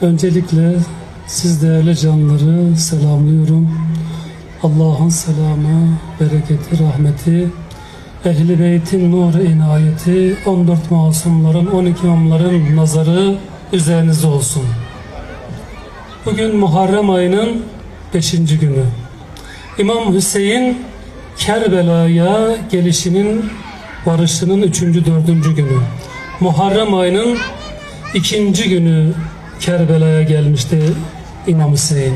Öncelikle siz değerli canları selamlıyorum. Allah'ın selamı, bereketi, rahmeti, Ehl-i Beyt'in nuru inayeti, 14 masumların, 12 imamların nazarı üzerinize olsun. Bugün Muharrem ayının 5. günü. İmam Hüseyin Kerbela'ya gelişinin, varışının 3. 4. günü. Muharrem ayının ikinci günü Kerbela'ya gelmişti İmam Hüseyin.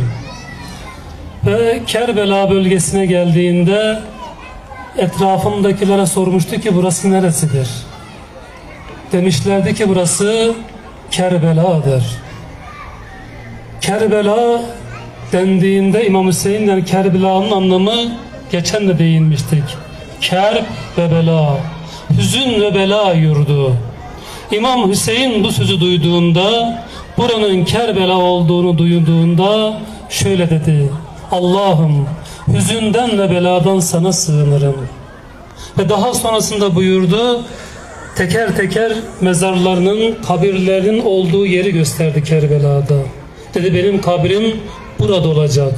Ve Kerbela bölgesine geldiğinde etrafımdakilere sormuştu ki burası neresidir? Demişlerdi ki burası Kerbela'dır. Kerbela dendiğinde İmam Hüseyin yani Kerbela'nın anlamı geçen de değinmiştik. Kerb ve bela, hüzün ve bela yurdu. İmam Hüseyin bu sözü duyduğunda, buranın Kerbela olduğunu duyduğunda şöyle dedi. Allah'ım hüzünden ve beladan sana sığınırım. Ve daha sonrasında buyurdu, teker teker mezarlarının, kabirlerin olduğu yeri gösterdi Kerbela'da. Dedi benim kabrim burada olacak.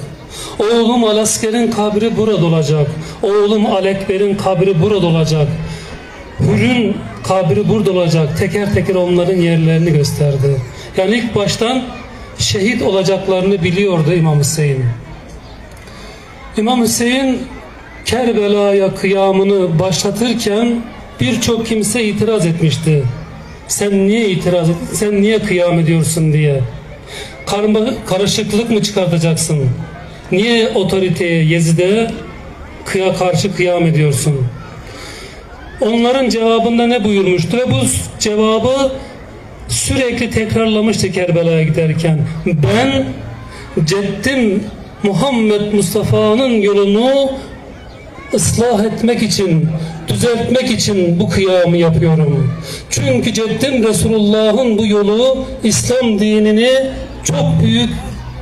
Oğlum Alasker'in kabri burada olacak. Oğlum Alekber'in kabri burada olacak. Hür'ün kabri burada olacak. Teker teker onların yerlerini gösterdi. Yani ilk baştan şehit olacaklarını biliyordu İmam Hüseyin. İmam Hüseyin Kerbela'ya kıyamını başlatırken birçok kimse itiraz etmişti. Sen niye itiraz et, sen niye kıyam ediyorsun diye. Karma, karışıklık mı çıkartacaksın? Niye otoriteye, Yezid'e kıya karşı kıyam ediyorsun? Onların cevabında ne buyurmuştu ve bu cevabı sürekli tekrarlamıştı Kerbela'ya giderken. Ben ceddim Muhammed Mustafa'nın yolunu ıslah etmek için, düzeltmek için bu kıyamı yapıyorum. Çünkü ceddim Resulullah'ın bu yolu İslam dinini çok büyük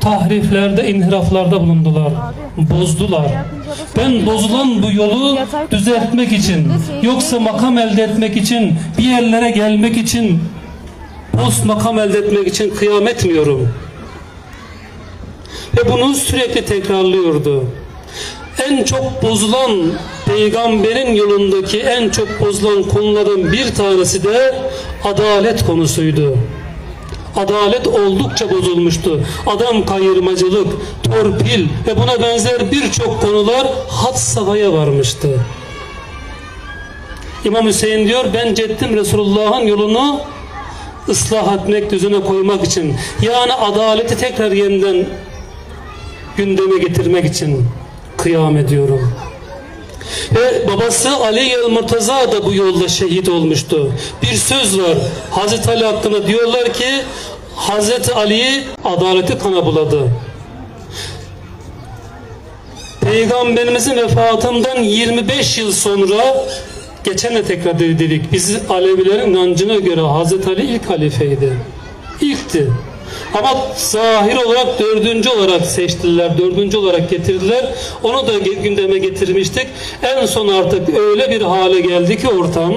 tahriflerde, inhiraflarda bulundular. Bozdular. Ben bozulan bu yolu düzeltmek için, yoksa makam elde etmek için, bir yerlere gelmek için, post makam elde etmek için kıyam etmiyorum. Ve bunu sürekli tekrarlıyordu. En çok bozulan peygamberin yolundaki en çok bozulan konuların bir tanesi de adalet konusuydu. Adalet oldukça bozulmuştu. Adam kayırmacılık, torpil ve buna benzer birçok konular had safhaya varmıştı. İmam Hüseyin diyor ben ceddim Resulullah'ın yolunu ıslah etmek, düzene koymak için yani adaleti tekrar yeniden gündeme getirmek için kıyam ediyorum. Ve babası Ali el Murtaza da bu yolda şehit olmuştu. Bir söz var. Hazreti Ali hakkında diyorlar ki Hazreti Ali'yi adaleti kana buladı. Peygamberimizin vefatından 25 yıl sonra geçen de tekrar dedik. Biz Alevilerin inancına göre Hazreti Ali ilk halifeydi. İlkti. Ama zahir olarak dördüncü olarak seçtiler, dördüncü olarak getirdiler. Onu da gündeme getirmiştik. En son artık öyle bir hale geldi ki ortam,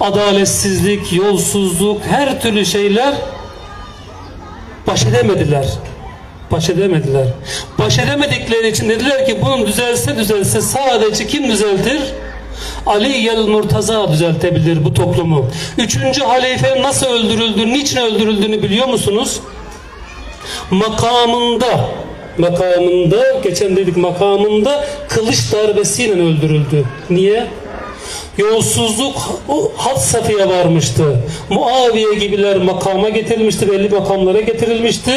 adaletsizlik, yolsuzluk, her türlü şeyler baş edemediler. Baş edemediler. Baş edemedikleri için dediler ki bunun düzelse düzelse sadece kim düzeltir? Ali yel Murtaza düzeltebilir bu toplumu. Üçüncü halife nasıl öldürüldü, niçin öldürüldüğünü biliyor musunuz? Makamında, makamında, geçen dedik makamında kılıç darbesiyle öldürüldü. Niye? Yolsuzluk o had safhaya varmıştı. Muaviye gibiler makama getirilmişti, belli makamlara getirilmişti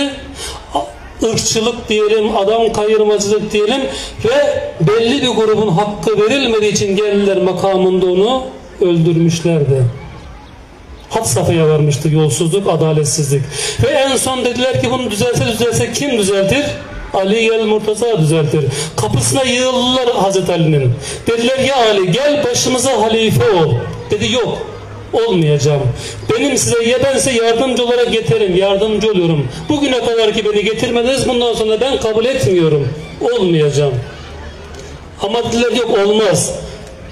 ırkçılık diyelim, adam kayırmacılık diyelim ve belli bir grubun hakkı verilmediği için geldiler makamında onu öldürmüşlerdi. Had safhaya varmıştı yolsuzluk, adaletsizlik. Ve en son dediler ki bunu düzelse düzelse kim düzeltir? Ali gel Murtaza düzeltir. Kapısına yığıldılar Hazreti Ali'nin. Dediler ya Ali gel başımıza halife ol. Dedi yok olmayacağım. Benim size ya ben size yardımcı olarak getirin, yardımcı oluyorum. Bugüne kadar ki beni getirmediniz, bundan sonra ben kabul etmiyorum. Olmayacağım. Ama dediler yok olmaz.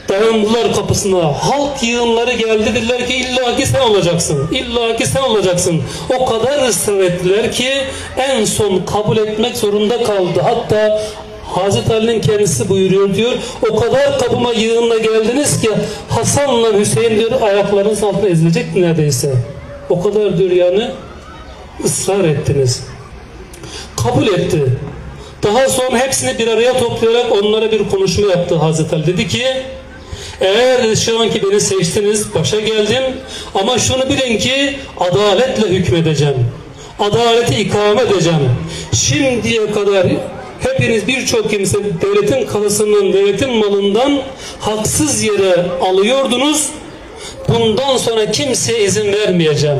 Dayandılar kapısına. Halk yığınları geldi dediler ki illa ki sen olacaksın. İlla ki sen olacaksın. O kadar ısrar ettiler ki en son kabul etmek zorunda kaldı. Hatta Hazreti Ali'nin kendisi buyuruyor diyor. O kadar kapıma yığınla geldiniz ki Hasan'la Hüseyin diyor ayaklarınız altında ezilecekti neredeyse. O kadar diyor yani ısrar ettiniz. Kabul etti. Daha sonra hepsini bir araya toplayarak onlara bir konuşma yaptı Hazreti Ali. Dedi ki eğer şu anki beni seçtiniz, başa geldim ama şunu bilin ki adaletle hükmedeceğim. Adaleti ikame edeceğim. Şimdiye kadar hepiniz birçok kimse devletin kasasından, devletin malından haksız yere alıyordunuz. Bundan sonra kimseye izin vermeyeceğim.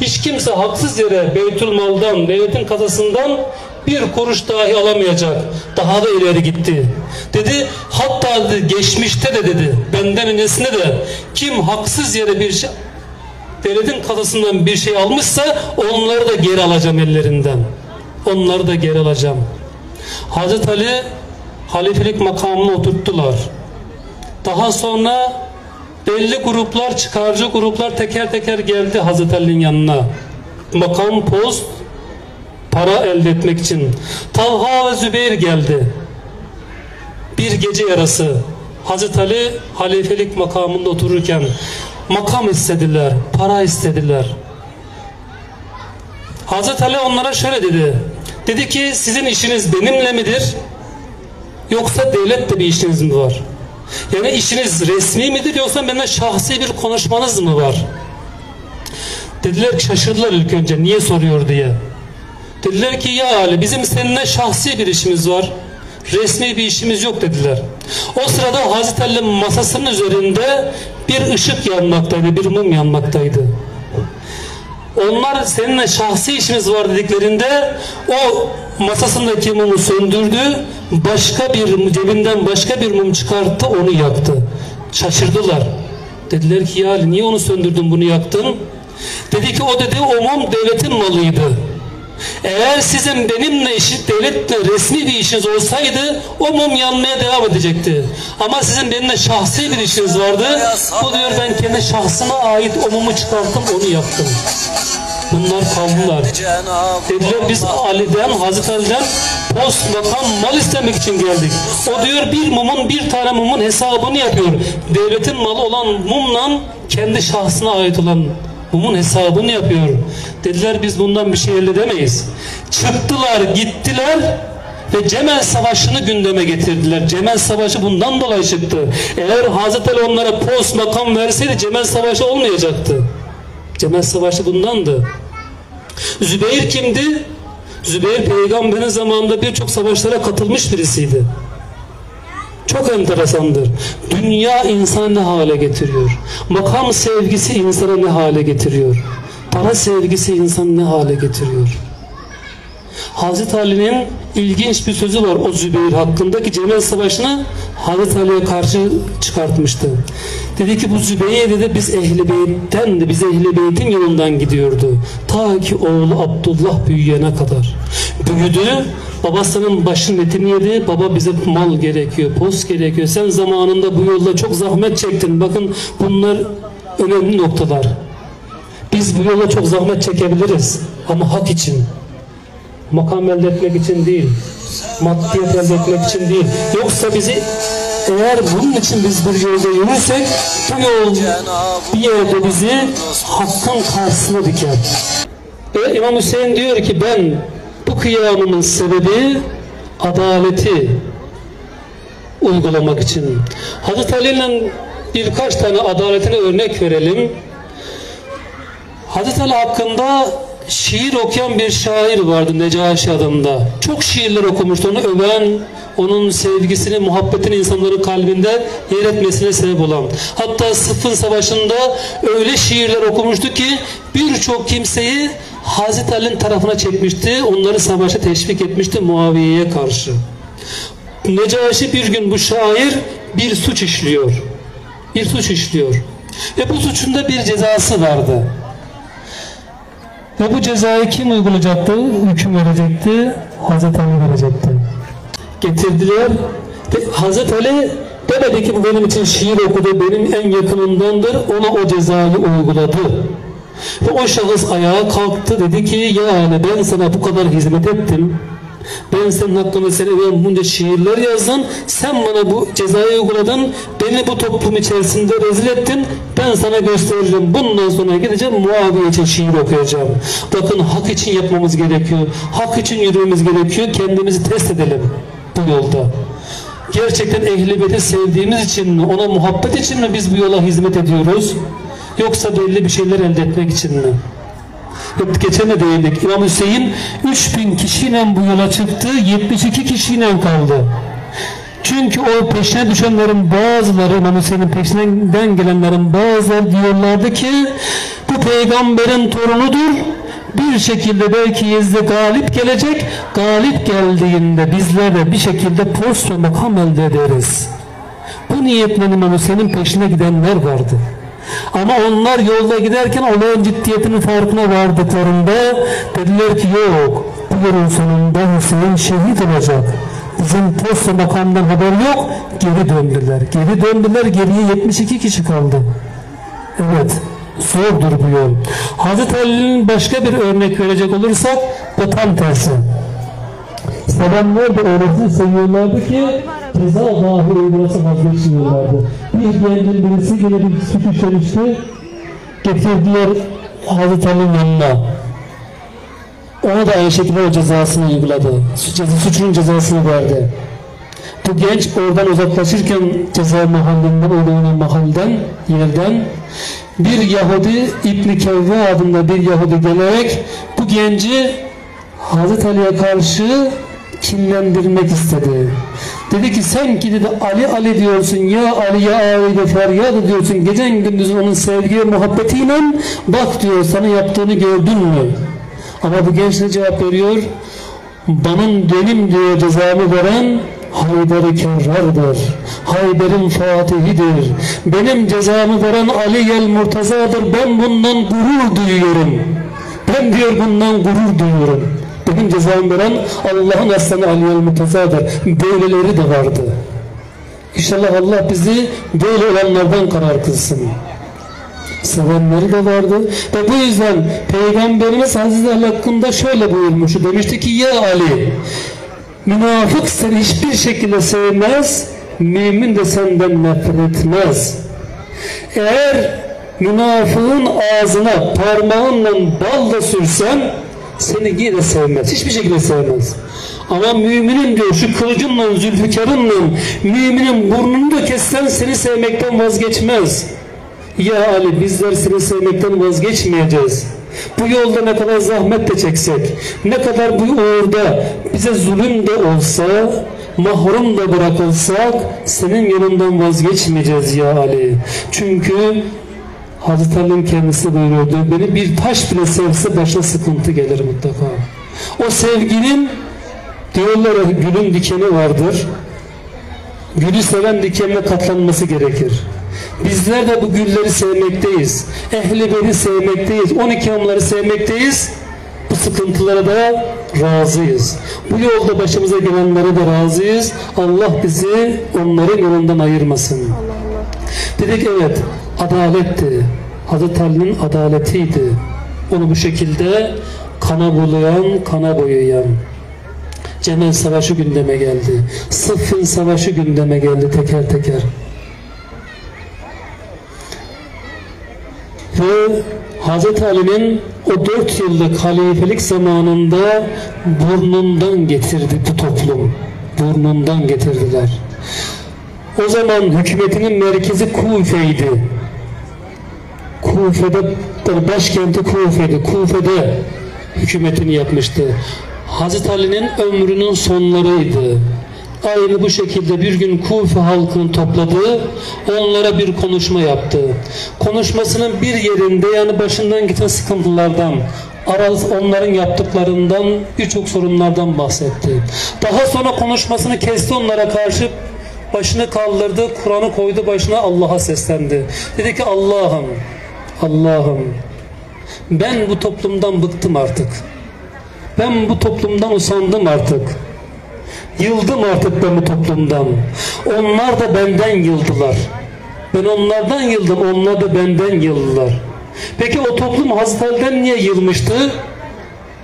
Hiç kimse haksız yere Beytülmal'dan, devletin kasasından bir kuruş dahi alamayacak. Daha da ileri gitti. Dedi hatta dedi, geçmişte de dedi benden öncesinde de kim haksız yere bir şey devletin kasasından bir şey almışsa onları da geri alacağım ellerinden. Onları da geri alacağım. Hazreti Ali halifelik makamına oturttular. Daha sonra belli gruplar, çıkarcı gruplar teker teker geldi Hazreti Ali'nin yanına. Makam, post, para elde etmek için. Talha ve Zübeyir geldi. Bir gece yarısı Hazreti Ali halifelik makamında otururken makam istediler, para istediler. Hazreti Ali onlara şöyle dedi. Dedi ki sizin işiniz benimle midir? Yoksa devletle bir işiniz mi var? Yani işiniz resmi midir yoksa benimle şahsi bir konuşmanız mı var? Dediler ki şaşırdılar ilk önce niye soruyor diye. Dediler ki ya Ali bizim seninle şahsi bir işimiz var. Resmi bir işimiz yok dediler. O sırada Hazreti Ali masasının üzerinde bir ışık yanmaktaydı, bir mum yanmaktaydı. Onlar seninle şahsi işimiz var dediklerinde o masasındaki mumu söndürdü. Başka bir cebinden başka bir mum çıkarttı onu yaktı. Şaşırdılar. Dediler ki ya niye onu söndürdün bunu yaktın? Dedi ki o dedi o mum devletin malıydı. Eğer sizin benimle işi devletle resmi bir işiniz olsaydı o mum yanmaya devam edecekti. Ama sizin benimle şahsi bir işiniz vardı. Bu diyor ben kendi şahsıma ait o mumu çıkarttım onu yaktım. Bunlar kaldılar. Dediler biz Ali'den, Hazreti Ali'den post makam mal istemek için geldik. O diyor bir mumun bir tane mumun hesabını yapıyor. Devletin malı olan mumla kendi şahsına ait olan mumun hesabını yapıyor. Dediler biz bundan bir şey elde edemeyiz. Çıktılar gittiler ve Cemel Savaşı'nı gündeme getirdiler. Cemel Savaşı bundan dolayı çıktı. Eğer Hazreti Ali onlara post makam verseydi Cemel Savaşı olmayacaktı. Cemel Savaşı bundandı. Zübeyir kimdi? Zübeyir peygamberin zamanında birçok savaşlara katılmış birisiydi. Çok enteresandır. Dünya insanı ne hale getiriyor? Makam sevgisi insanı ne hale getiriyor? Para sevgisi insanı ne hale getiriyor? Hazreti Ali'nin ilginç bir sözü var o Zübeyir hakkındaki Cemel Savaşı'nı Hazreti Ali'ye karşı çıkartmıştı. Dedi ki bu Zübeyir dedi biz ehli beytten de biz ehli beytin yolundan gidiyordu. Ta ki oğlu Abdullah büyüyene kadar. Büyüdü babasının başının etini yedi baba bize mal gerekiyor post gerekiyor sen zamanında bu yolda çok zahmet çektin bakın bunlar önemli noktalar. Biz bu yolda çok zahmet çekebiliriz ama hak için makam elde etmek için değil, maddiyet elde etmek için değil. Yoksa bizi eğer bunun için biz bir yolda yürürsek bu yol bir yerde bizi hakkın karşısına diker. Ve İmam Hüseyin diyor ki ben bu kıyamımın sebebi adaleti uygulamak için. Hazreti Ali'yle birkaç tane adaletine örnek verelim. Hazreti Ali hakkında şiir okuyan bir şair vardı Necaşi adında. Çok şiirler okumuştu. Onu öven, onun sevgisini, muhabbetini insanların kalbinde yer etmesine sebep olan. Hatta Sıffın Savaşı'nda öyle şiirler okumuştu ki birçok kimseyi Hazreti Ali'nin tarafına çekmişti. Onları savaşa teşvik etmişti Muaviye'ye karşı. Necaşi bir gün bu şair bir suç işliyor. Bir suç işliyor. Ve bu suçunda bir cezası vardı. Ve bu cezayı kim uygulayacaktı? Hüküm verecekti. Hazreti Ali verecekti. Getirdiler ve Hazreti Ali Demedi ki bu benim için şiir okudu, benim en yakınımdandır, ona o cezayı uyguladı. Ve o şahıs ayağa kalktı dedi ki yani ben sana bu kadar hizmet ettim. Ben senin hakkında seni bunca şiirler yazdım. Sen bana bu cezayı uyguladın. Beni bu toplum içerisinde rezil ettin. Ben sana göstereceğim. Bundan sonra gideceğim Muaviye için şiir okuyacağım. Bakın hak için yapmamız gerekiyor. Hak için yürümemiz gerekiyor. Kendimizi test edelim bu yolda. Gerçekten ehli beyti sevdiğimiz için mi, ona muhabbet için mi biz bu yola hizmet ediyoruz? Yoksa belli bir şeyler elde etmek için mi? Hep geçen de değindik. İmam Hüseyin 3000 kişiyle bu yola çıktı, 72 kişiyle kaldı. Çünkü o peşine düşenlerin bazıları, İmam Hüseyin'in peşinden gelenlerin bazıları diyorlardı ki bu peygamberin torunudur. Bir şekilde belki Yezid'e galip gelecek. Galip geldiğinde bizler de bir şekilde post ve makam elde ederiz. Bu niyetle İmam Hüseyin'in peşine gidenler vardı. Ama onlar yolda giderken olayın ciddiyetinin farkına vardıklarında dediler ki yok bu yolun sonunda Hüseyin şehit olacak. Bizim posta makamdan haber yok. Geri döndüler. Geri döndüler. Geriye 72 kişi kaldı. Evet. Zordur bu yol. Hazreti Ali'nin başka bir örnek verecek olursak bu tam tersi. Selamlar da öğreti seviyorlardı ki ceza dahi uygulası vazgeçmiyorlardı. Bir gencin birisi yine bir suç işlemişti. Getirdiler Hazreti Ali'nin yanına. Ona da aynı şekilde o cezasını uyguladı. Suçunun cezasını verdi. Bu genç oradan uzaklaşırken ceza mahallinden, olduğunun mahalden, yerden bir Yahudi İbn Kevve adında bir Yahudi gelerek bu genci Hazreti Ali'ye karşı kinlendirmek istedi. Dedi ki sen ki dedi Ali Ali diyorsun ya Ali ya Ali de feryat ediyorsun gecen gündüzün onun sevgi ve muhabbetiyle bak diyor sana yaptığını gördün mü? Ama bu genç ne cevap veriyor? Benim benim diyor cezamı veren Haydar-ı Kerrar'dır. Haydar'ın Fatihidir. Benim cezamı veren Ali el Murtaza'dır. Ben bundan gurur duyuyorum. Ben diyor bundan gurur duyuyorum. Cezamı veren Allah'ın aslanı Ali el Murtaza'dır. Böyleleri de vardı. İnşallah Allah bizi böyle olanlardan karar kılsın sevenleri de vardı. Ve bu yüzden Peygamberimiz Hazreti Ali hakkında şöyle buyurmuş. Demişti ki ya Ali münafık seni hiçbir şekilde sevmez, mümin de senden nefret etmez. Eğer münafığın ağzına parmağınla bal da sürsen seni yine sevmez. Hiçbir şekilde sevmez. Ama müminin diyor şu kılıcınla, zülfikarınla müminin burnunu da kessen seni sevmekten vazgeçmez. Ya Ali bizler seni sevmekten vazgeçmeyeceğiz. Bu yolda ne kadar zahmet de çeksek, ne kadar bu uğurda bize zulüm de olsa, mahrum da bırakılsak senin yanından vazgeçmeyeceğiz ya Ali. Çünkü Hazreti Ali'nin kendisi buyuruyordu. Beni bir taş bile sevse başına sıkıntı gelir mutlaka. O sevginin diyorlar gülün dikeni vardır. Gülü seven dikenine katlanması gerekir. Bizler de bu gülleri sevmekteyiz. Ehli beni sevmekteyiz. 12 imamları sevmekteyiz. Bu sıkıntılara da razıyız. Bu yolda başımıza gelenlere de razıyız. Allah bizi onların yolundan ayırmasın. Dedik evet adaletti. Hazreti Ali'nin adaletiydi. Onu bu şekilde kana bulayan, kana boyayan. Cemel Savaşı gündeme geldi. Sıffin Savaşı gündeme geldi teker teker. Ve Hazreti Ali'nin o dört yıllık halifelik zamanında burnundan getirdi bu toplum. Burnundan getirdiler. O zaman hükümetinin merkezi Kufe'ydi. Kufe'de başkenti Kufe'di. Kufe'de hükümetini yapmıştı. Hazreti Ali'nin ömrünün sonlarıydı. Aynı bu şekilde bir gün Kufe halkını topladı, onlara bir konuşma yaptı. Konuşmasının bir yerinde yani başından giden sıkıntılardan, araz onların yaptıklarından, birçok sorunlardan bahsetti. Daha sonra konuşmasını kesti onlara karşı, başını kaldırdı, Kur'an'ı koydu başına Allah'a seslendi. Dedi ki Allah'ım, Allah'ım ben bu toplumdan bıktım artık. Ben bu toplumdan usandım artık. Yıldım artık ben bu toplumdan. Onlar da benden yıldılar. Ben onlardan yıldım, onlar da benden yıldılar. Peki o toplum Hazreti niye yılmıştı?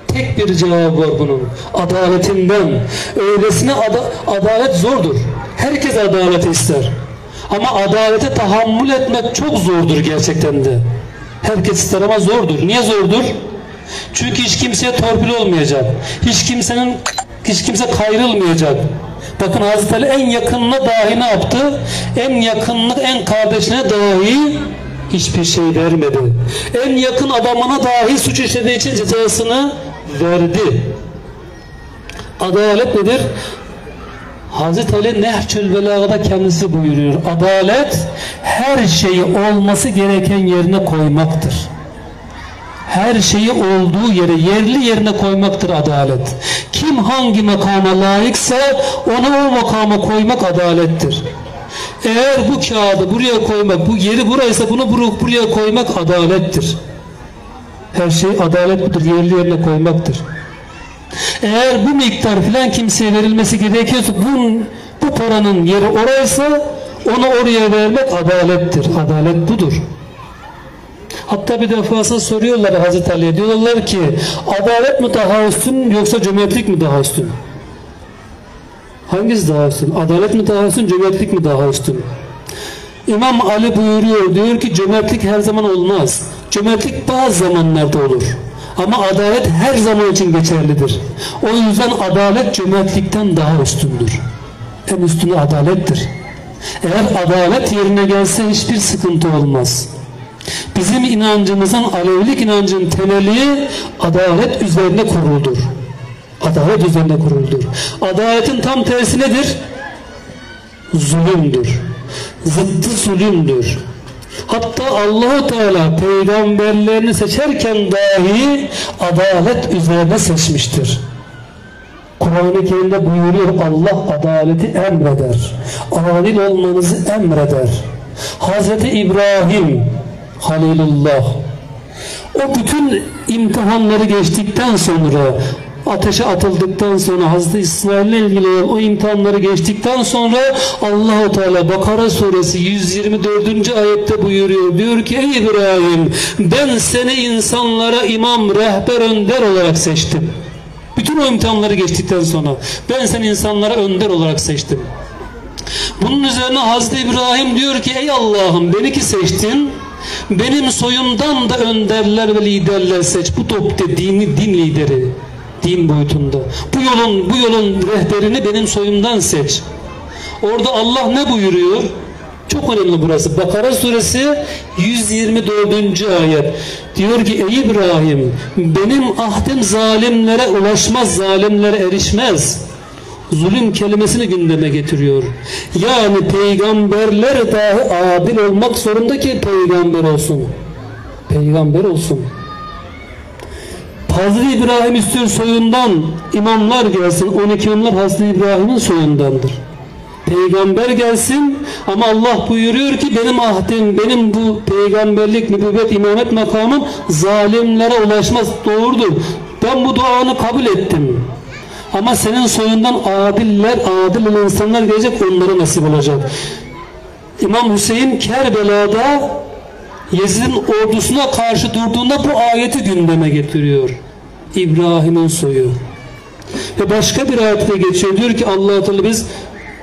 Tek bir cevabı var bunun. Adaletinden. Öylesine ada- adalet zordur. Herkes adalet ister. Ama adalete tahammül etmek çok zordur gerçekten de. Herkes ister ama zordur. Niye zordur? Çünkü hiç kimseye torpil olmayacak. Hiç kimsenin hiç kimse kayrılmayacak. Bakın Hazreti Ali en yakınına dahi ne yaptı? En yakınına, en kardeşine dahi hiçbir şey vermedi. En yakın adamına dahi suç işlediği için cezasını verdi. Adalet nedir? Hazreti Ali Nehçül Belaga'da kendisi buyuruyor. Adalet her şeyi olması gereken yerine koymaktır. Her şeyi olduğu yere, yerli yerine koymaktır adalet. Kim hangi makama layıksa onu o makama koymak adalettir. Eğer bu kağıdı buraya koymak, bu yeri buraysa bunu bur- buraya koymak adalettir. Her şey adalet budur, yerli yerine koymaktır. Eğer bu miktar filan kimseye verilmesi gerekiyorsa bu, bu paranın yeri oraysa onu oraya vermek adalettir. Adalet budur. Hatta bir defasında soruyorlar Hazreti Ali'ye diyorlar ki adalet mi daha üstün yoksa cömertlik mi daha üstün? Hangisi daha üstün? Adalet mi daha üstün, cömertlik mi daha üstün? İmam Ali buyuruyor, diyor ki cömertlik her zaman olmaz. Cömertlik bazı zamanlarda olur. Ama adalet her zaman için geçerlidir. O yüzden adalet cömertlikten daha üstündür. En üstünü adalettir. Eğer adalet yerine gelse hiçbir sıkıntı olmaz. Bizim inancımızın, Alevilik inancının temeli adalet üzerine kuruldur. Adalet üzerine kuruldur. Adaletin tam tersi nedir? Zulümdür. Zıttı zulümdür. Hatta Allahu Teala peygamberlerini seçerken dahi adalet üzerine seçmiştir. Kur'an-ı Kerim'de buyuruyor Allah adaleti emreder. Adil olmanızı emreder. Hazreti İbrahim Halilullah o bütün imtihanları geçtikten sonra ateşe atıldıktan sonra Hazreti İsmail'le ilgili olan o imtihanları geçtikten sonra Allahu Teala Bakara suresi 124. ayette buyuruyor. Diyor ki ey İbrahim ben seni insanlara imam, rehber, önder olarak seçtim. Bütün o imtihanları geçtikten sonra ben seni insanlara önder olarak seçtim. Bunun üzerine Hazreti İbrahim diyor ki ey Allah'ım beni ki seçtin benim soyumdan da önderler ve liderler seç. Bu topte dini din lideri din boyutunda. Bu yolun bu yolun rehberini benim soyumdan seç. Orada Allah ne buyuruyor? Çok önemli burası. Bakara suresi 124. ayet. Diyor ki ey İbrahim benim ahdim zalimlere ulaşmaz, zalimlere erişmez. Zulüm kelimesini gündeme getiriyor. Yani peygamberler dahi adil olmak zorunda ki peygamber olsun. Peygamber olsun. Hazreti İbrahim istiyor soyundan imamlar gelsin. 12 imamlar Hazreti İbrahim'in soyundandır. Peygamber gelsin ama Allah buyuruyor ki benim ahdim, benim bu peygamberlik, nübüvvet, imamet makamım zalimlere ulaşmaz. Doğrudur. Ben bu duanı kabul ettim. Ama senin soyundan adiller, adil olan insanlar gelecek onlara nasip olacak. İmam Hüseyin Kerbela'da Yezid'in ordusuna karşı durduğunda bu ayeti gündeme getiriyor. İbrahim'in soyu. Ve başka bir ayette geçiyor. Diyor ki Allah Teala biz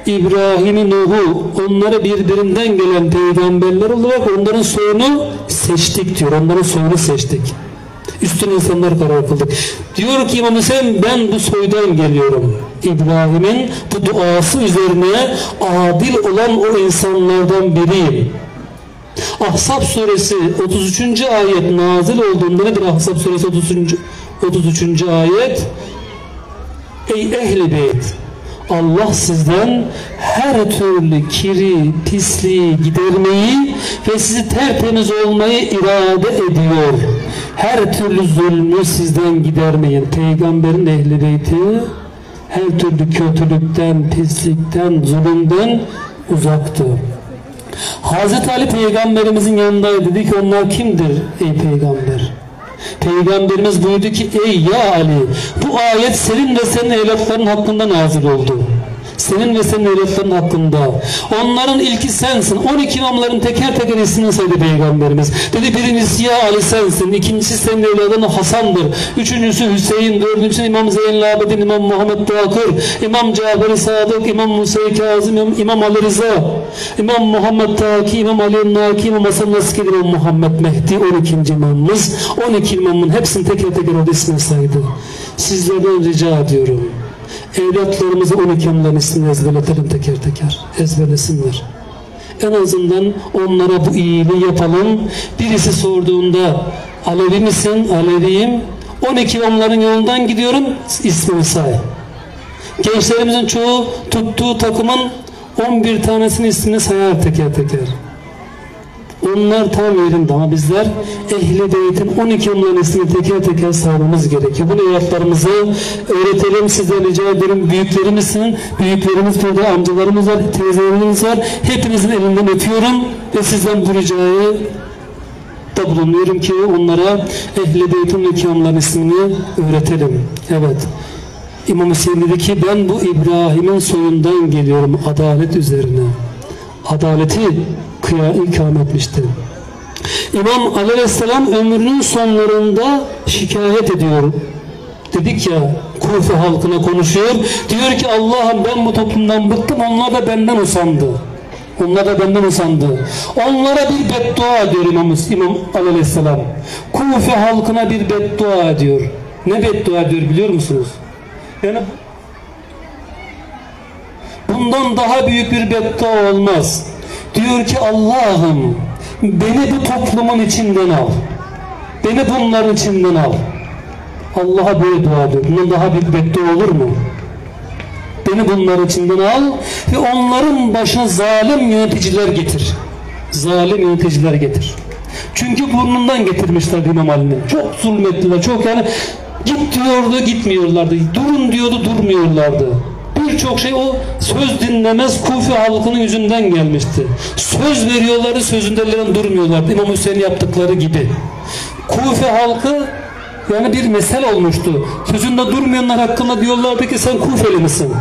İbrahim'i, Nuh'u onları birbirinden gelen peygamberler olarak onların soyunu seçtik diyor. Onların soyunu seçtik. Üstün insanlar karar kıldık. Diyor ki İmam Hüseyin ben bu soydan geliyorum. İbrahim'in bu duası üzerine adil olan o insanlardan biriyim. Ahzab suresi 33. ayet nazil olduğunda nedir Ahzab suresi 33. 33. ayet? Ey ehli beyt Allah sizden her türlü kiri, pisliği gidermeyi ve sizi tertemiz olmayı irade ediyor. Her türlü zulmü sizden gidermeyin. Peygamberin ehli beyti her türlü kötülükten, pislikten, zulümden uzaktı. Hazreti Ali peygamberimizin yanındaydı. Dedi ki onlar kimdir ey peygamber? Peygamberimiz buyurdu ki ey ya Ali bu ayet senin ve senin evlatların hakkında nazil oldu. Senin ve senin evlatların hakkında. Onların ilki sensin. 12 imamların teker teker ismini saydı Peygamberimiz. Dedi birincisi ya Ali sensin. ikincisi senin evladın Hasan'dır. Üçüncüsü Hüseyin. Dördüncüsü İmam Zeynel Abidin, İmam Muhammed Bakır, İmam Cafer-i Sadık, İmam Musa-i Kazım, İmam Ali Rıza, İmam Muhammed Taki, İmam Ali Naki, İmam Hasan Naskir, İmam Muhammed Mehdi 12. imamımız. 12 imamın hepsini teker teker o ismini saydı. Sizlerden rica ediyorum. Evlatlarımızı 12 imamların ismini ezberletelim teker teker. Ezberlesinler. En azından onlara bu iyiliği yapalım. Birisi sorduğunda Alevi misin? Aleviyim. 12 imamların yolundan gidiyorum. İsmini say. Gençlerimizin çoğu tuttuğu takımın 11 tanesinin ismini sayar teker teker. Onlar tam yerinde ama bizler Ehli Beyt'in 12 imamların ismini teker teker saymamız gerekiyor. Bunu evlatlarımıza öğretelim. Sizden rica ederim. Büyüklerimizin, büyüklerimiz burada, amcalarımız var, teyzelerimiz var. Hepinizin elinden öpüyorum ve sizden bu ricayı da bulunuyorum ki onlara Ehli Beyt'in 12 imamların ismini öğretelim. Evet. İmam Hüseyin dedi ki ben bu İbrahim'in soyundan geliyorum adalet üzerine. Adaleti ikam etmişti. İmam Aleyhisselam ömrünün sonlarında şikayet ediyor. Dedik ya Kufe halkına konuşuyor. Diyor ki Allah'ım ben bu toplumdan bıktım onlar da benden usandı. Onlar da benden usandı. Onlara bir beddua ediyor İmam, İmam Aleyhisselam. Kufe halkına bir beddua ediyor. Ne beddua ediyor biliyor musunuz? Yani bundan daha büyük bir beddua olmaz. Diyor ki Allah'ım beni bu toplumun içinden al. Beni bunların içinden al. Allah'a böyle dua ediyor. Bundan daha büyük beddua olur mu? Beni bunların içinden al ve onların başına zalim yöneticiler getir. Zalim yöneticiler getir. Çünkü burnundan getirmişler İmam Ali'nin. Çok zulmettiler. Çok yani git diyordu gitmiyorlardı. Durun diyordu durmuyorlardı. Birçok şey o söz dinlemez Kufi halkının yüzünden gelmişti. Söz veriyorlardı sözündelerin durmuyorlardı. İmam Hüseyin yaptıkları gibi. Kufi halkı yani bir mesel olmuştu. Sözünde durmayanlar hakkında diyorlardı ki sen Kufeli misin?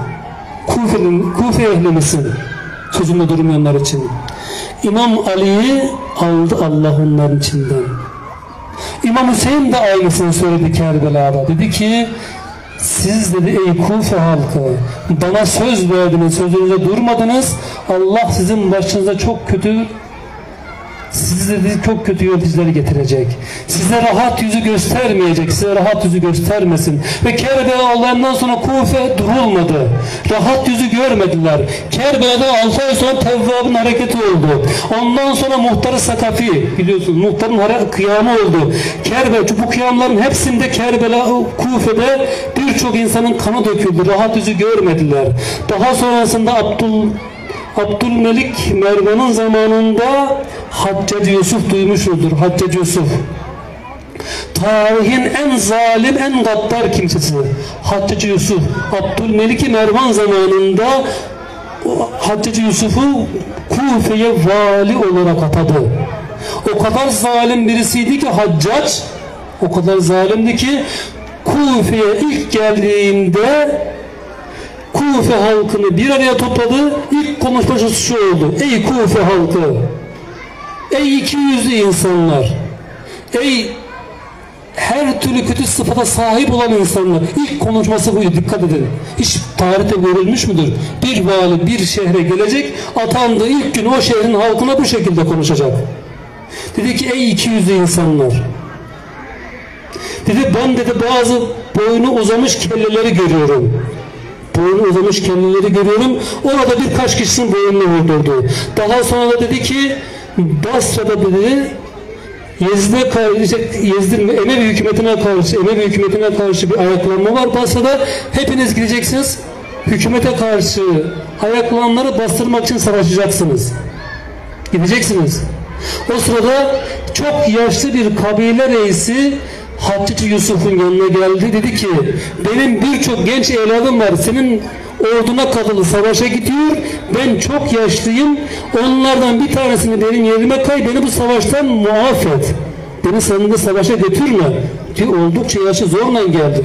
Kufeli, Kufe ehli misin? Sözünde durmayanlar için. İmam Ali'yi aldı Allah onların içinden. İmam Hüseyin de aynısını söyledi Kerbela'da. Dedi ki siz dedi ey Kufe halkı bana söz verdiniz sözünüzde durmadınız. Allah sizin başınıza çok kötü sizi dedi çok kötü yöneticileri getirecek. Size rahat yüzü göstermeyecek. Size rahat yüzü göstermesin. Ve Kerbela olayından sonra Kufe durulmadı. Rahat yüzü görmediler. Kerbela'da 6 ay sonra Tevvab'ın hareketi oldu. Ondan sonra muhtarı Sakafi biliyorsunuz muhtarın kıyamı oldu. Kerbela bu kıyamların hepsinde Kerbela Kufe'de birçok insanın kanı döküldü. Rahat yüzü görmediler. Daha sonrasında Abdül Abdülmelik Mervan'ın zamanında Haccacı Yusuf duymuşuzdur. Haccacı Yusuf. Tarihin en zalim, en gaddar kimsesi. Haccacı Yusuf. Abdülmelik Mervan zamanında Haccacı Yusuf'u Kufe'ye vali olarak atadı. O kadar zalim birisiydi ki Haccac o kadar zalimdi ki Kufe'ye ilk geldiğinde Kufe halkını bir araya topladı. İlk konuşması şu oldu. Ey Kufe halkı! Ey iki yüzlü insanlar! Ey her türlü kötü sıfata sahip olan insanlar. İlk konuşması buydu. Dikkat edin. Hiç tarihte görülmüş müdür? Bir vali bir şehre gelecek. Atandığı ilk gün o şehrin halkına bu şekilde konuşacak. Dedi ki ey iki yüzlü insanlar. Dedi ben dedi bazı boynu uzamış kelleleri görüyorum boynu uzamış kendileri görüyorum. Orada birkaç kişinin boynunu vurdurdu. Daha sonra da dedi ki Basra'da dedi Yezid'e karşı, Yezid'in Emevi hükümetine karşı, Emevi hükümetine karşı bir ayaklanma var Basra'da. Hepiniz gideceksiniz. Hükümete karşı ayaklananları bastırmak için savaşacaksınız. Gideceksiniz. O sırada çok yaşlı bir kabile reisi Haccıcı Yusuf'un yanına geldi dedi ki benim birçok genç evladım var senin orduna katılı savaşa gidiyor ben çok yaşlıyım onlardan bir tanesini benim yerime kay beni bu savaştan muaf et beni seninle savaşa götürme Diyor oldukça yaşı zorla geldi.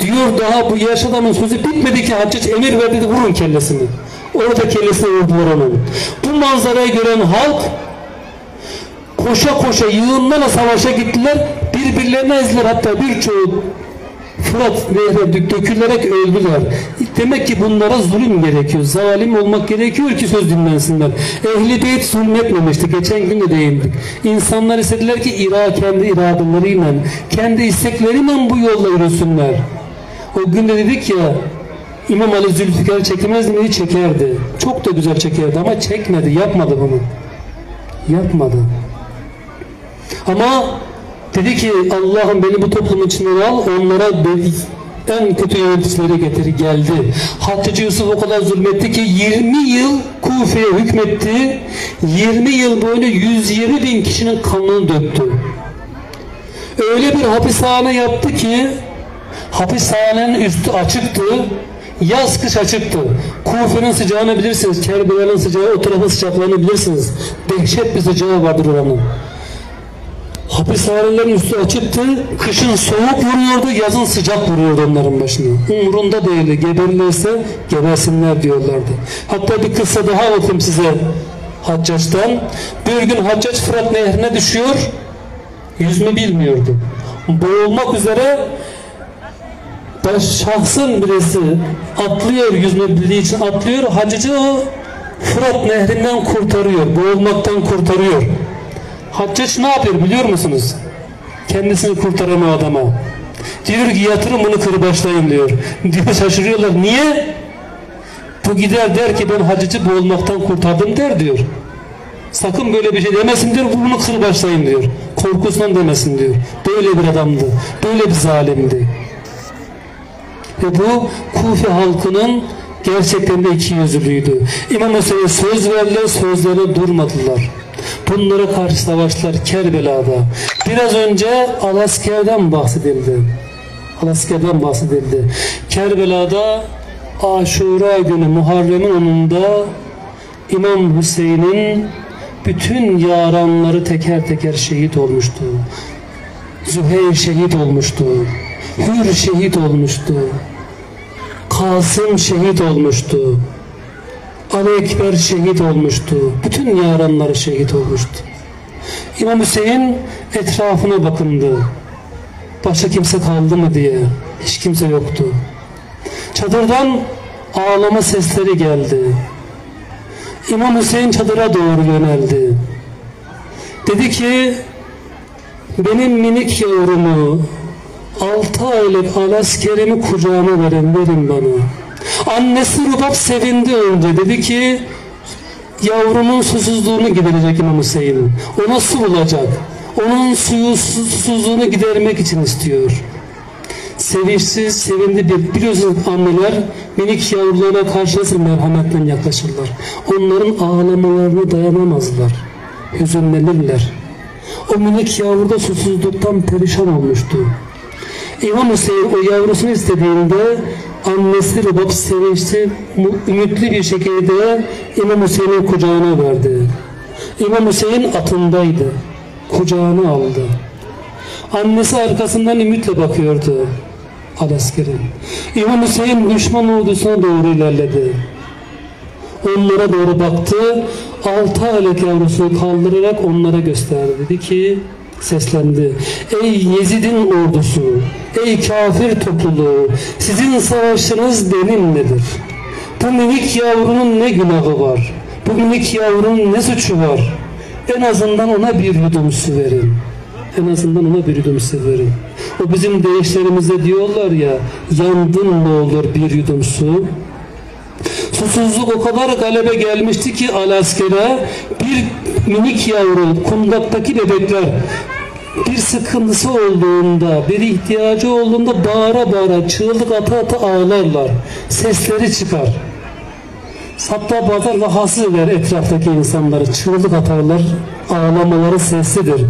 Diyor daha bu yaş adamın sözü bitmedi ki Haccac emir verdi de vurun kellesini. Orada kellesini vurdular onun. Bu manzarayı gören halk koşa koşa yığınlarla savaşa gittiler. Birbirlerine hatta birçoğu Fırat Nehri'ne dökülerek öldüler. Demek ki bunlara zulüm gerekiyor. Zalim olmak gerekiyor ki söz dinlensinler. Ehli beyt zulmetmemişti. Geçen gün de değindik. İnsanlar istediler ki ira kendi iradeleriyle, kendi istekleriyle bu yolla yürüsünler. O gün de dedik ya İmam Ali Zülfikar çekemez miydi? Çekerdi. Çok da güzel çekerdi ama çekmedi. Yapmadı bunu. Yapmadı. Ama dedi ki Allah'ım beni bu toplumun içinden al onlara en kötü yöneticileri getir geldi. Hatice Yusuf o kadar zulmetti ki 20 yıl Kufe'ye hükmetti. 20 yıl boyunca 120 bin kişinin kanını döktü. Öyle bir hapishane yaptı ki hapishanenin üstü açıktı. Yaz kış açıktı. Kufe'nin sıcağını bilirsiniz. Kerbela'nın sıcağı, o tarafın sıcaklığını bilirsiniz. Dehşet bir sıcağı vardır oranın. Hapishanelerin üstü açıktı. Kışın soğuk vuruyordu, yazın sıcak vuruyordu onların başına. Umurunda değildi. Geberirlerse gebersinler diyorlardı. Hatta bir kısa daha okuyayım size Haccaç'tan. Bir gün Haccaç Fırat Nehri'ne düşüyor. Yüzme bilmiyordu. Boğulmak üzere şahsın birisi atlıyor yüzme bildiği için atlıyor. Hacıcı o Fırat Nehri'nden kurtarıyor. Boğulmaktan kurtarıyor. Haccaç ne yapıyor biliyor musunuz? Kendisini kurtaran o adama. Diyor ki yatırın bunu kırbaçlayın diyor. Diyor şaşırıyorlar. Niye? Bu gider der ki ben hacıcı boğulmaktan kurtardım der diyor. Sakın böyle bir şey demesin diyor. Bunu kırbaçlayın diyor. Korkusundan demesin diyor. Böyle bir adamdı. Böyle bir zalimdi. Ve bu Kufi halkının gerçekten de iki yüzlüydü. İmam Hüseyin söz verdiler, sözlerine durmadılar. Bunlara karşı savaşlar Kerbela'da. Biraz önce Alasker'den bahsedildi. Alasker'den bahsedildi. Kerbela'da Aşura günü Muharrem'in onunda İmam Hüseyin'in bütün yaranları teker teker şehit olmuştu. Züheyr şehit olmuştu. Hür şehit olmuştu. Kasım şehit olmuştu. Ali Ekber şehit olmuştu. Bütün yaranları şehit olmuştu. İmam Hüseyin etrafına bakındı. Başka kimse kaldı mı diye. Hiç kimse yoktu. Çadırdan ağlama sesleri geldi. İmam Hüseyin çadıra doğru yöneldi. Dedi ki benim minik yavrumu altı aylık alaskerimi kucağıma verin verin bana. Annesi Rubab sevindi önce. Dedi ki yavrumun susuzluğunu giderecek İmam Hüseyin. Ona su bulacak. Onun suyu susuzluğunu gidermek için istiyor. Sevinçsiz, sevindi bir. Biliyorsunuz anneler minik yavrularına karşı nasıl merhametten yaklaşırlar. Onların ağlamalarını dayanamazlar. Hüzünlenirler. O minik yavru da susuzluktan perişan olmuştu. İmam Hüseyin o yavrusunu istediğinde annesi Rubab sevinçli, ümitli bir şekilde İmam Hüseyin'in kucağına verdi. İmam Hüseyin atındaydı. Kucağına aldı. Annesi arkasından ümitle bakıyordu. Alasker'in. İmam Hüseyin düşman ordusuna doğru ilerledi. Onlara doğru baktı. Altı aylık yavrusunu kaldırarak onlara gösterdi. Dedi ki seslendi. Ey Yezid'in ordusu, ey kafir topluluğu, sizin savaşınız benimledir. Bu minik yavrunun ne günahı var? Bu minik yavrunun ne suçu var? En azından ona bir yudum su verin. En azından ona bir yudum su verin. O bizim deyişlerimizde diyorlar ya, yandın mı olur bir yudum su? Susuzluk o kadar galebe gelmişti ki Alaska'da bir minik yavru, kundaktaki bebekler bir sıkıntısı olduğunda, bir ihtiyacı olduğunda bağıra bağıra, çığlık ata ata ağlarlar. Sesleri çıkar. Hatta bazen rahatsız eder etraftaki insanları. Çığlık atarlar, ağlamaları seslidir.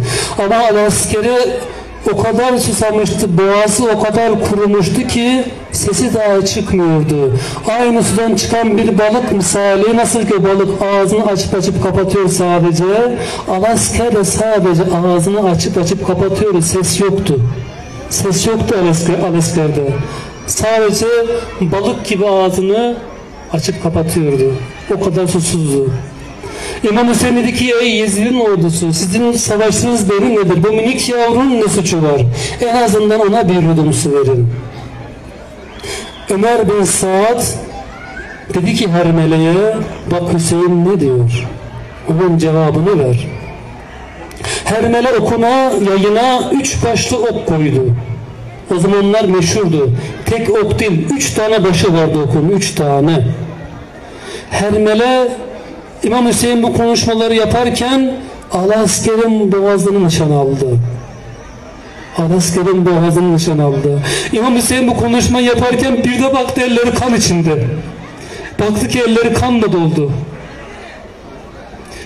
Ama askeri o kadar susamıştı, boğazı o kadar kurumuştu ki sesi daha çıkmıyordu. Aynı sudan çıkan bir balık misali nasıl ki balık ağzını açıp açıp kapatıyor sadece. Alaska da sadece ağzını açıp açıp kapatıyor, ses yoktu. Ses yoktu Alesker, Alesker'de. Sadece balık gibi ağzını açıp kapatıyordu. O kadar susuzdu. İmam Hüseyin dedi ki ey Yezid'in ordusu sizin savaştığınız benim nedir? Bu minik yavrunun ne suçu var? En azından ona bir yudum su verin. Ömer bin Saad dedi ki her meleğe bak Hüseyin ne diyor? Onun cevabını ver. Hermele okuna, yayına üç başlı ok koydu. O zamanlar meşhurdu. Tek ok değil, üç tane başı vardı okun, üç tane. Hermele İmam Hüseyin bu konuşmaları yaparken Alasker'in boğazını nişan aldı. Alasker'in boğazını nişan aldı. İmam Hüseyin bu konuşmayı yaparken bir de baktı elleri kan içinde. Baktı ki elleri kanla doldu.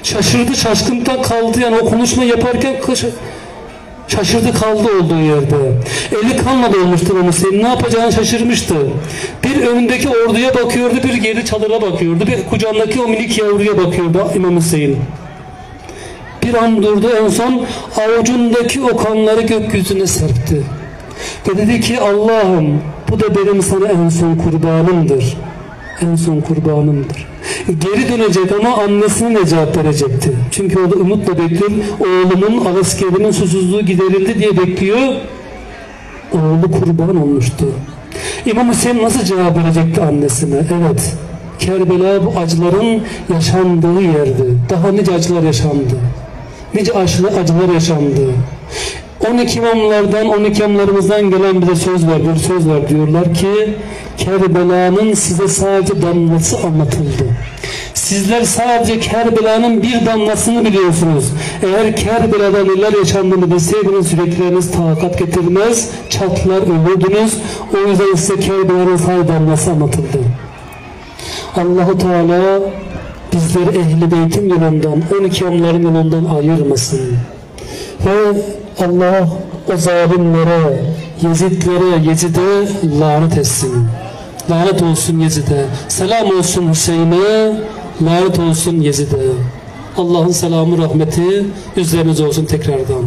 Şaşırdı şaşkınlıktan kaldı yani o konuşma yaparken kış- şaşırdı kaldı olduğu yerde. Eli kanla dolmuştu İmam Hüseyin ne yapacağını şaşırmıştı. Bir önündeki orduya bakıyordu bir geri çadıra bakıyordu. Bir kucağındaki o minik yavruya bakıyordu İmam Hüseyin. Bir an durdu en son avucundaki o kanları gökyüzüne serpti. Ve dedi ki Allah'ım bu da benim sana en son kurbanımdır. En son kurbanımdır. Geri dönecek ama annesine ne cevap verecekti? Çünkü o da umutla bekliyor. Oğlumun Alaskeri'nin susuzluğu giderildi diye bekliyor. Oğlu kurban olmuştu. İmam Hüseyin nasıl cevap verecekti annesine? Evet. Kerbela bu acıların yaşandığı yerdi. Daha nice acılar yaşandı. Nice acılar yaşandı. 12 imamlardan, 12 imamlarımızdan gelen bize söz var, bir söz var. Diyorlar ki Kerbela'nın size sadece damlası anlatıldı. Sizler sadece Kerbela'nın bir damlasını biliyorsunuz. Eğer Kerbela'da neler yaşandığını bilseydiniz yürekleriniz takat getirmez, çatlar ölürdünüz. O yüzden size Kerbela'nın sadece damlası anlatıldı. Allahu Teala bizleri ehli beytin yolundan, 12 imamların yolundan ayırmasın. Ve Allah o zalimlere, Yezidlere, Yezid'e lanet etsin. Lanet olsun Yezid'e. Selam olsun Hüseyin'e. Lanet olsun Yezid'e. Allah'ın selamı, rahmeti üzerinize olsun tekrardan.